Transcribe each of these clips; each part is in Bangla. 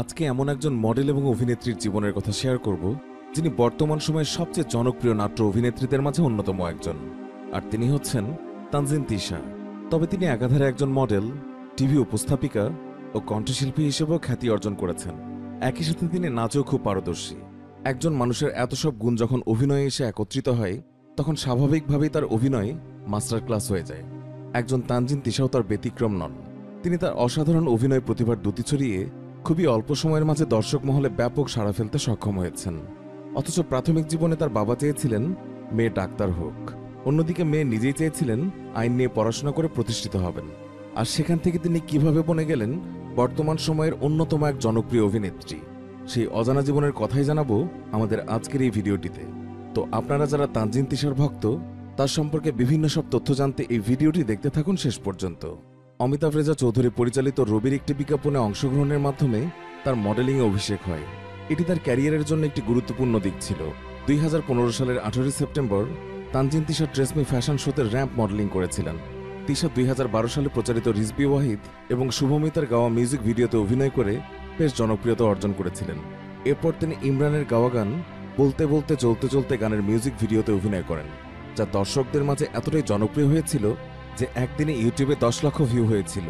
আজকে এমন একজন মডেল এবং অভিনেত্রীর জীবনের কথা শেয়ার করব, যিনি বর্তমান সময়ের সবচেয়ে জনপ্রিয় নাট্য অভিনেত্রীদের মাঝে অন্যতম একজন। আর তিনি হচ্ছেন তানজিন তিশা। তবে তিনি একাধারে একজন মডেল, টিভি উপস্থাপিকা ও কণ্ঠশিল্পী হিসেবেও খ্যাতি অর্জন করেছেন। একই সাথে তিনি নাচেও খুব পারদর্শী। একজন মানুষের এত সব গুণ যখন অভিনয়ে এসে একত্রিত হয়, তখন স্বাভাবিকভাবেই তার অভিনয় মাস্টার ক্লাস হয়ে যায়। একজন তানজিন তিশাও তার ব্যতিক্রম নন। তিনি তার অসাধারণ অভিনয় প্রতিভার দুতি ছড়িয়ে খুবই অল্প সময়ের মাঝে দর্শক মহলে ব্যাপক সাড়া ফেলতে সক্ষম হয়েছেন। অথচ প্রাথমিক জীবনে তার বাবা চেয়েছিলেন মেয়ে ডাক্তার হোক। অন্যদিকে মেয়ে নিজেই চেয়েছিলেন আইন নিয়ে পড়াশোনা করে প্রতিষ্ঠিত হবেন। আর সেখান থেকে তিনি কীভাবে বনে গেলেন, বর্তমান সময়ের অন্যতম এক জনপ্রিয় অভিনেত্রী। সেই অজানা জীবনের কথাই জানাব আমাদের আজকের এই ভিডিওটিতে। তো আপনারা যারা তানজিন তিশার ভক্ত, তার সম্পর্কে বিভিন্ন সব তথ্য জানতে এই ভিডিওটি দেখতে থাকুন শেষ পর্যন্ত। অমিতাভ রেজা চৌধুরী পরিচালিত রবির একটি বিজ্ঞাপনে অংশগ্রহণের মাধ্যমে তার মডেলিংয়ে অভিষেক হয়। এটি তার ক্যারিয়ারের জন্য একটি গুরুত্বপূর্ণ দিক ছিল। দুই হাজার পনেরো সালের আঠারোই September Tanjin Tisha Tresemme fashion শোতে র্যাম্প মডেলিং করেছিলেন। তিশা দুই হাজার বারো সালে প্রচারিত রিজবি ওয়াহিদ এবং শুভমিতার গাওয়া মিউজিক ভিডিওতে অভিনয় করে বেশ জনপ্রিয়তা অর্জন করেছিলেন। এরপর তিনি ইমরানের গাওয়া গান বলতে বলতে চলতে চলতে গানের মিউজিক ভিডিওতে অভিনয় করেন, যা দর্শকদের মাঝে এতটাই জনপ্রিয় হয়েছিল যে একদিনে ইউটিউবে দশ লক্ষ ভিউ হয়েছিল।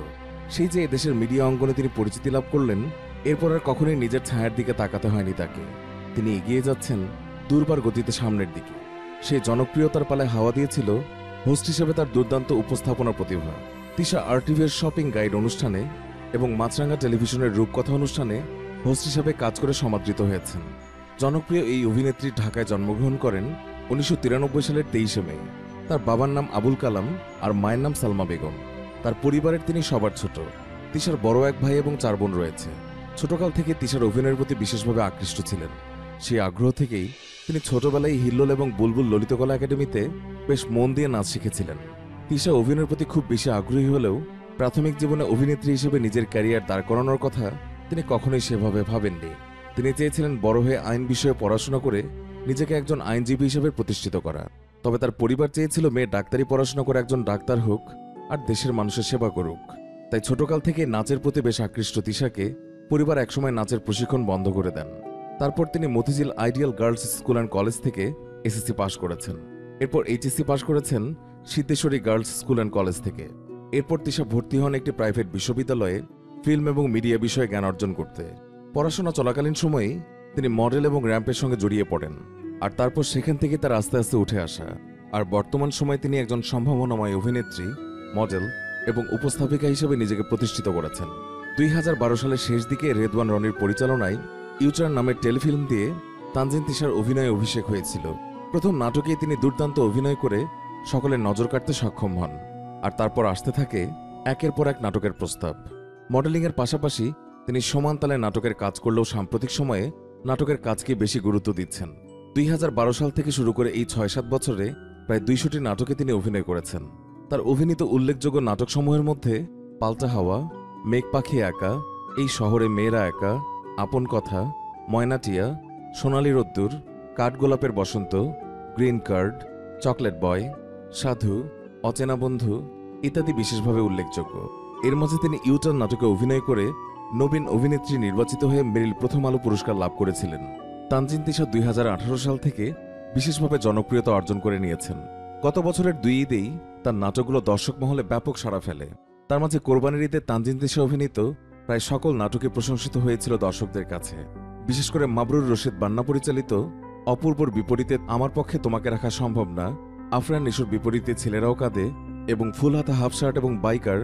সেই যে এদেশের মিডিয়া অঙ্গনে তিনি পরিচিতি লাভ করলেন, এরপর আর কখনোই নিজের ছায়ার দিকে তাকাতে হয়নি তাকে। তিনি এগিয়ে যাচ্ছেন দুর্বার গতিতে সামনের দিকে। সে জনপ্রিয়তার পালায় হাওয়া দিয়েছিল হোস্ট হিসেবে তার দুর্দান্ত উপস্থাপনা প্রতিভা। তিশা আরটিভির শপিং গাইড অনুষ্ঠানে এবং মাছরাঙ্গা টেলিভিশনের রূপকথা অনুষ্ঠানে হোস্ট হিসেবে কাজ করে সমাদৃত হয়েছেন। জনপ্রিয় এই অভিনেত্রী ঢাকায় জন্মগ্রহণ করেন উনিশশো তিরানব্বই সালের তেইশে মে। তার বাবার নাম আবুল কালাম আর মায়ের নাম সালমা বেগম। তার পরিবারের তিনি সবার ছোট। তিশার বড় এক ভাই এবং চার বোন রয়েছে। ছোটকাল থেকে তিশার অভিনয়ের প্রতি বিশেষভাবে আকৃষ্ট ছিলেন। সেই আগ্রহ থেকেই তিনি ছোটবেলায় হিল্লোল এবং বুলবুল ললিতকলা একাডেমিতে বেশ মন দিয়ে নাচ শিখেছিলেন। তিশা অভিনয়ের প্রতি খুব বেশি আগ্রহী হলেও প্রাথমিক জীবনে অভিনেত্রী হিসেবে নিজের ক্যারিয়ার দাঁড় করানোর কথা তিনি কখনোই সেভাবে ভাবেননি। তিনি চেয়েছিলেন বড় হয়ে আইন বিষয়ে পড়াশোনা করে নিজেকে একজন আইনজীবী হিসেবে প্রতিষ্ঠিত করা। তবে তার পরিবার চেয়েছিল মেয়ে ডাক্তারি পড়াশোনা করে একজন ডাক্তার হোক আর দেশের মানুষের সেবা করুক। তাই ছোটকাল থেকে নাচের প্রতি বেশ আকৃষ্ট তিশাকে পরিবার একসময় নাচের প্রশিক্ষণ বন্ধ করে দেন। তারপর তিনি Motijheel ideal girls school and college থেকে এসএসসি পাশ করেছেন। এরপর এইচএসসি পাশ করেছেন Siddheswari girls school and college থেকে। এরপর তিশা ভর্তি হন একটি প্রাইভেট বিশ্ববিদ্যালয়ে ফিল্ম এবং মিডিয়া বিষয়ে জ্ঞান অর্জন করতে। পড়াশোনা চলাকালীন সময়েই তিনি মডেল এবং র্যাম্পের সঙ্গে জড়িয়ে পড়েন। আর তারপর সেখান থেকে তার আস্তে আস্তে উঠে আসা। আর বর্তমান সময়ে তিনি একজন সম্ভাবনাময় অভিনেত্রী, মডেল এবং উপস্থাপিকা হিসেবে নিজেকে প্রতিষ্ঠিত করেছেন। দুই হাজার বারো সালের শেষ দিকে রেদওয়ান রনির পরিচালনায় ইউচার নামের টেলিফিল্ম দিয়ে তানজিন তিশার অভিনয়ে অভিষেক হয়েছিল। প্রথম নাটকেই তিনি দুর্দান্ত অভিনয় করে সকলের নজর কাটতে সক্ষম হন। আর তারপর আসতে থাকে একের পর এক নাটকের প্রস্তাব। মডেলিংয়ের পাশাপাশি তিনি সমান তালে নাটকের কাজ করলেও সাম্প্রতিক সময়ে নাটকের কাজকে বেশি গুরুত্ব দিচ্ছেন। দুই হাজার বারো সাল থেকে শুরু করে এই ছয় সাত বছরে প্রায় দুইশোটি নাটকে তিনি অভিনয় করেছেন। তার অভিনীত উল্লেখযোগ্য নাটকসমূহের মধ্যে পাল্টা হাওয়া, মেঘ পাখি একা, এই শহরে মেয়েরা একা, আপন কথা ময়নাটিয়া সোনালি রোদ্দুর কাঠগোলাপের বসন্ত, গ্রিন কার্ড, চকলেট বয়, সাধু, অচেনা বন্ধু ইত্যাদি বিশেষভাবে উল্লেখযোগ্য। এর মাঝে তিনি ইউটার নাটকে অভিনয় করে নবীন অভিনেত্রী নির্বাচিত হয়ে মেরিল প্রথম আলো পুরস্কার লাভ করেছিলেন। তানজিন তিশা দুই হাজার আঠারো সাল থেকে বিশেষভাবে জনপ্রিয়তা অর্জন করে নিয়েছেন। গত বছরের দুই ঈদেই তার নাটকগুলো দর্শক মহলে ব্যাপক সাড়া ফেলে। তার মাঝে কোরবানির ঈদে তানজিন তিশা অভিনীত প্রায় সকল নাটকে প্রশংসিত হয়েছিল দর্শকদের কাছে। বিশেষ করে মাবরুর রশিদ বান্না পরিচালিত অপূর্বর বিপরীতে আমার পক্ষে তোমাকে রাখা সম্ভব না, আফরান নিশুর বিপরীতে ছেলেরাও কাঁদে এবং ফুলহাতা হাফ শার্ট এবং বাইকার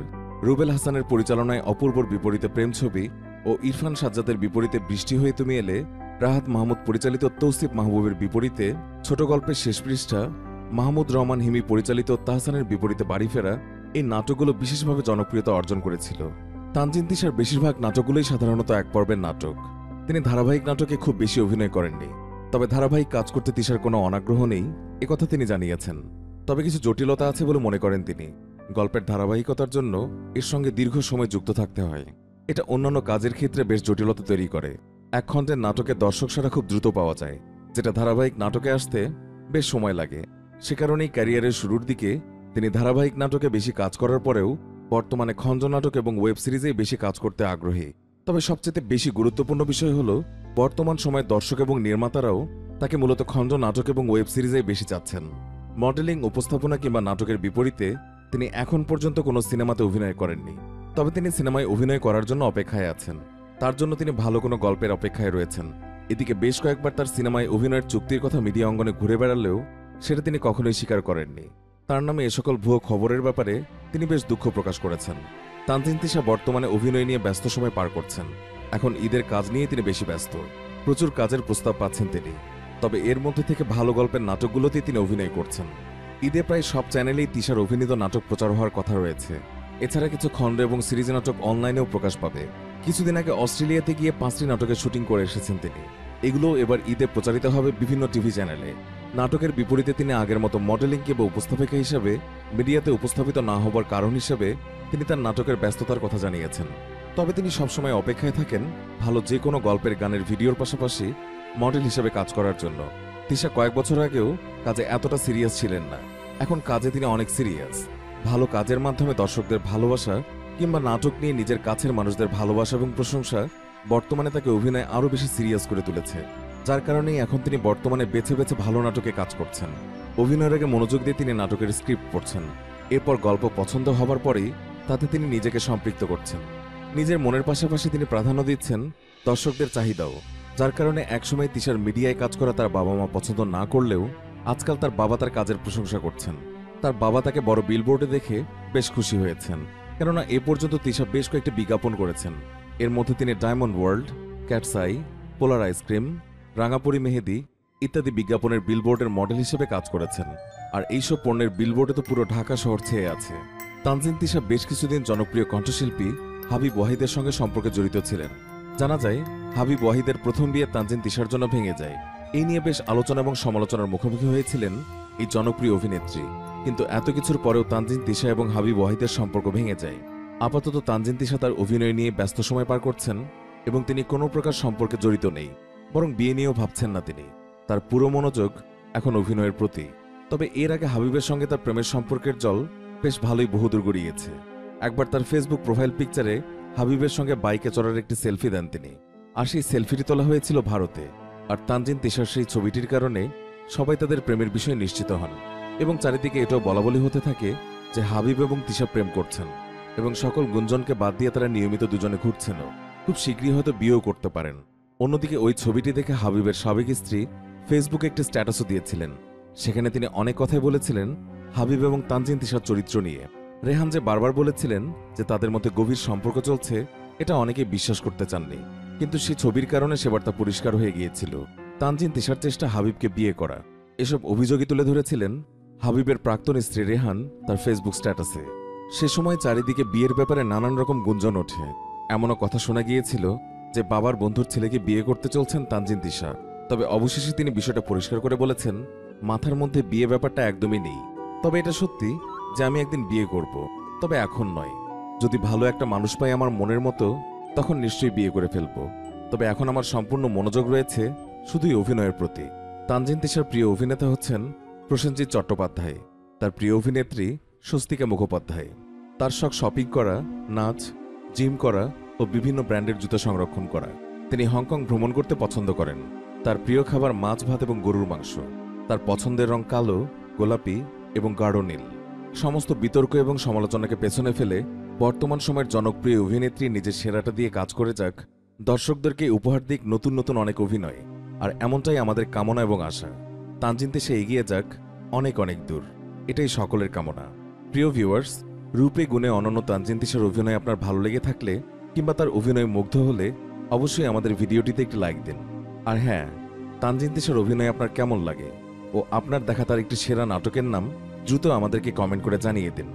রুবেল হাসানের পরিচালনায় অপূর্বর বিপরীতে প্রেম ছবি ও ইরফান সাজ্জাদের বিপরীতে বৃষ্টি হয়ে তুমি এলে রাহাত মাহমুদ পরিচালিত তৌসিফ মাহবুবের বিপরীতে ছোট গল্পের শেষ পৃষ্ঠা, মাহমুদ রহমান হিমি পরিচালিত তাহসানের বিপরীতে বাড়ি ফেরা এই নাটকগুলো বিশেষভাবে জনপ্রিয়তা অর্জন করেছিল। তানজিন তিশার বেশিরভাগ নাটকগুলোই সাধারণত এক পর্বের নাটক। তিনি ধারাবাহিক নাটকে খুব বেশি অভিনয় করেননি। তবে ধারাবাহিক কাজ করতে তিশার কোনো অনাগ্রহ নেই একথা তিনি জানিয়েছেন। তবে কিছু জটিলতা আছে বলে মনে করেন তিনি। গল্পের ধারাবাহিকতার জন্য এর সঙ্গে দীর্ঘ সময় যুক্ত থাকতে হয়। এটা অন্যান্য কাজের ক্ষেত্রে বেশ জটিলতা তৈরি করে। এক খণ্ডের নাটকে দর্শক সারা খুব দ্রুত পাওয়া যায়, যেটা ধারাবাহিক নাটকে আসতে বেশ সময় লাগে। সে কারণেই ক্যারিয়ারের শুরুর দিকে তিনি ধারাবাহিক নাটকে বেশি কাজ করার পরেও বর্তমানে খঞ্জ নাটক এবং ওয়েব সিরিজেই বেশি কাজ করতে আগ্রহী। তবে সবচেয়ে বেশি গুরুত্বপূর্ণ বিষয় হল, বর্তমান সময়ে দর্শক এবং নির্মাতারাও তাকে মূলত খণ্ড নাটক এবং ওয়েব সিরিজেই বেশি চাচ্ছেন। মডেলিং, উপস্থাপনা কিংবা নাটকের বিপরীতে তিনি এখন পর্যন্ত কোনো সিনেমাতে অভিনয় করেননি। তবে তিনি সিনেমায় অভিনয় করার জন্য অপেক্ষায় আছেন। তার জন্য তিনি ভালো কোনো গল্পের অপেক্ষায় রয়েছেন। এদিকে বেশ কয়েকবার তার সিনেমায় অভিনয়ের চুক্তির কথা মিডিয়া অঙ্গনে ঘুরে বেড়ালেও সেটা তিনি কখনোই স্বীকার করেননি। তার নামে এ সকল ভুয়ো খবরের ব্যাপারে তিনি বেশ দুঃখ প্রকাশ করেছেন। তানজিন তিশা বর্তমানে অভিনয় নিয়ে ব্যস্ত সময় পার করছেন। এখন ঈদের কাজ নিয়ে তিনি বেশি ব্যস্ত। প্রচুর কাজের প্রস্তাব পাচ্ছেন তিনি। তবে এর মধ্যে থেকে ভালো গল্পের নাটকগুলোতেই তিনি অভিনয় করছেন। ঈদে প্রায় সব চ্যানেলেই তিশার অভিনীত নাটক প্রচার হওয়ার কথা রয়েছে। এছাড়া কিছু খণ্ড এবং সিরিজ নাটক অনলাইনেও প্রকাশ পাবে। কিছুদিন আগে অস্ট্রেলিয়াতে গিয়ে পাঁচটি নাটকের শুটিং করে এসেছেন তিনি। এগুলো এবার ঈদে প্রচারিত হবে বিভিন্ন টিভি চ্যানেলে। নাটকের বিপরীতে তিনি আগের মতো মডেলিং কিংবা উপস্থাপিকা হিসেবে, মিডিয়াতে উপস্থাপিত না হবার কারণ হিসেবে তিনি তার নাটকের ব্যস্ততার কথা জানিয়েছেন। তবে তিনি সবসময় অপেক্ষায় থাকেন ভালো যে কোনো গল্পের গানের ভিডিওর পাশাপাশি মডেল হিসেবে কাজ করার জন্য। তিশা কয়েক বছর আগেও কাজে এতটা সিরিয়াস ছিলেন না। এখন কাজে তিনি অনেক সিরিয়াস। ভালো কাজের মাধ্যমে দর্শকদের ভালোবাসা কিংবা নাটক নিয়ে নিজের কাছের মানুষদের ভালোবাসা এবং প্রশংসা বর্তমানে তাকে অভিনয় আরও বেশি সিরিয়াস করে তুলেছে, যার কারণেই এখন তিনি বর্তমানে বেছে বেছে ভালো নাটকে কাজ করছেন। অভিনয়ের আগে মনোযোগ দিয়ে তিনি নাটকের স্ক্রিপ্ট পড়ছেন। এরপর গল্প পছন্দ হবার পরেই তাতে তিনি নিজেকে সম্পৃক্ত করছেন। নিজের মনের পাশাপাশি তিনি প্রাধান্য দিচ্ছেন দর্শকদের চাহিদাও, যার কারণে একসময় তিশার মিডিয়ায় কাজ করা তার বাবা মা পছন্দ না করলেও আজকাল তার বাবা তার কাজের প্রশংসা করছেন। তার বাবা তাকে বড় বিলবোর্ডে দেখে বেশ খুশি হয়েছেন। কেননা এ পর্যন্ত তিশা বেশ কয়েকটি বিজ্ঞাপন করেছেন। এর মধ্যে তিনি diamond world, cat's eye, polar ice cream, রাঙাপুরি মেহেদি ইত্যাদি বিজ্ঞাপনের বিলবোর্ডের মডেল হিসেবে কাজ করেছেন। আর এইসব পণ্যের বিলবোর্ডে তো পুরো ঢাকা শহর ছেয়ে আছে। তানজিন তিশা বেশ কিছুদিন জনপ্রিয় কণ্ঠশিল্পী হাবিব ওয়াহিদের সঙ্গে সম্পর্কে জড়িত ছিলেন। জানা যায়, হাবিব ওয়াহিদের প্রথম বিয়ে তানজিন তিশার জন্য ভেঙে যায়। এই নিয়ে বেশ আলোচনা এবং সমালোচনার মুখোমুখি হয়েছিলেন এই জনপ্রিয় অভিনেত্রী। কিন্তু এত কিছুর পরেও তানজিন তিশা এবং হাবিব ওয়াহিদের সম্পর্ক ভেঙে যায়। আপাতত তানজিন তিশা তার অভিনয় নিয়ে ব্যস্ত সময় পার করছেন এবং তিনি কোনো প্রকার সম্পর্কে জড়িত নেই, বরং বিয়ে নিয়েও ভাবছেন না তিনি। তার পুরো মনোযোগ এখন অভিনয়ের প্রতি। তবে এর আগে হাবিবের সঙ্গে তার প্রেমের সম্পর্কের জল বেশ ভালোই বহুদূর গড়িয়েছে। একবার তার ফেসবুক প্রোফাইল পিকচারে হাবিবের সঙ্গে বাইকে চড়ার একটি সেলফি দেন তিনি। আর সেই সেলফিটি তোলা হয়েছিল ভারতে। আর তানজিন তিশার সেই ছবিটির কারণে সবাই তাদের প্রেমের বিষয়ে নিশ্চিত হন। এবং চারিদিকে এটাও বলা বলি হতে থাকে যে হাবিব এবং তিশা প্রেম করছেন এবং সকল গুঞ্জনকে বাদ দিয়ে তারা নিয়মিত দুজনে ঘুরছেনও খুব শীঘ্রই হয়তো বিয়েও করতে পারেন। অন্যদিকে ওই ছবিটি দেখে হাবিবের সাবেক স্ত্রী ফেসবুকে একটি স্ট্যাটাসও দিয়েছিলেন। সেখানে তিনি অনেক কথাই বলেছিলেন হাবিব এবং তানজিন তিশার চরিত্র নিয়ে। রেহান যে বারবার বলেছিলেন যে তাদের মধ্যে গভীর সম্পর্ক চলছে, এটা অনেকে বিশ্বাস করতে চাননি। কিন্তু সেই ছবির কারণে সেবার তা পরিষ্কার হয়ে গিয়েছিল। তানজিন তিশার চেষ্টা হাবিবকে বিয়ে করা। এসব অভিযোগই তুলে ধরেছিলেন হাবিবের প্রাক্তন স্ত্রী রেহান তার ফেসবুক স্ট্যাটাসে। সে সময় চারিদিকে বিয়ের ব্যাপারে নানান রকম গুঞ্জন ওঠে। এমনও কথা শোনা গিয়েছিল যে বাবার বন্ধুর ছেলেকে বিয়ে করতে চলছেন তানজিন তিশা। তবে অবশেষে তিনি বিষয়টা পরিষ্কার করে বলেছেন, মাথার মধ্যে বিয়ে ব্যাপারটা একদমই নেই। তবে এটা সত্যি যে আমি একদিন বিয়ে করব। তবে এখন নয়। যদি ভালো একটা মানুষ পাই আমার মনের মতো, তখন নিশ্চয়ই বিয়ে করে ফেলব। তবে এখন আমার সম্পূর্ণ মনোযোগ রয়েছে শুধুই অভিনয়ের প্রতি। তানজিন তিশার প্রিয় অভিনেতা হচ্ছেন প্রসেনজিৎ চট্টোপাধ্যায়, তার প্রিয় অভিনেত্রী স্বস্তিকা মুখোপাধ্যায়। তার শখ শপিং করা, নাচ, জিম করা ও বিভিন্ন ব্র্যান্ডের জুতো সংরক্ষণ করা। তিনি হংকং ভ্রমণ করতে পছন্দ করেন। তার প্রিয় খাবার মাছ, ভাত এবং গরুর মাংস। তার পছন্দের রং কালো, গোলাপি এবং গাঢ় নীল। সমস্ত বিতর্ক এবং সমালোচনাকে পেছনে ফেলে বর্তমান সময়ের জনপ্রিয় অভিনেত্রী নিজের সেরাটা দিয়ে কাজ করে যাক, দর্শকদেরকে উপহার দিক নতুন নতুন অনেক অভিনয়। আর এমনটাই আমাদের কামনা এবং আশা। তানজিনতে সে এগিয়ে যাক, অনেক অনেক দূর। এটাই সকলের কামনা। প্রিয় ভিউয়ার্স রূপে গুণে অনন্য তানজিন তিশার অভিনয় আপনার ভালো লেগে থাকলে কিংবা তার অভিনয়ে মুগ্ধ হলে অবশ্যই আমাদের ভিডিওটিতে একটি লাইক দিন। আর হ্যাঁ তানজিন তিশার অভিনয় আপনার কেমন লাগে ও আপনার দেখা তার একটি সেরা নাটকের নাম দ্রুত আমাদেরকে কমেন্ট করে জানিয়ে দিন।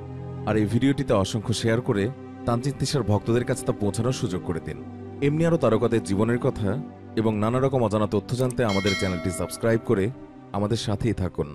আর এই ভিডিওটিতে অসংখ্য শেয়ার করে তানজিন তিশার ভক্তদের কাছে তা পৌঁছানোর সুযোগ করে দিন। এমনি আরও তারকাদের জীবনের কথা এবং নানা রকম অজানা তথ্য জানতে আমাদের চ্যানেলটি সাবস্ক্রাইব করে আমাদের সাথেই থাকুন।